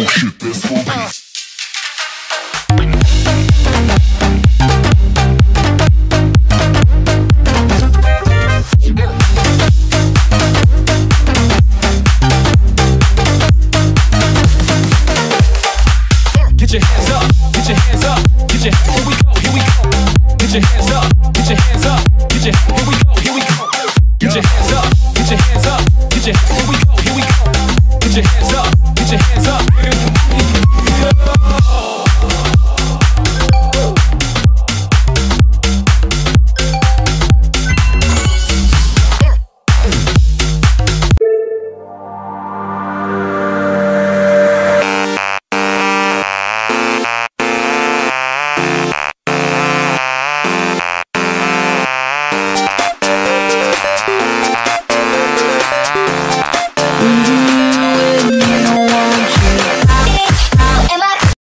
Oh shit, that's funky. Get your hands up, get your hands up, here we go, here we go. Get your hands up, get your hands up, get your here we go, here we go. Get your hands up, get your hands up, get your here we go, here we go. Get your hands up hands up.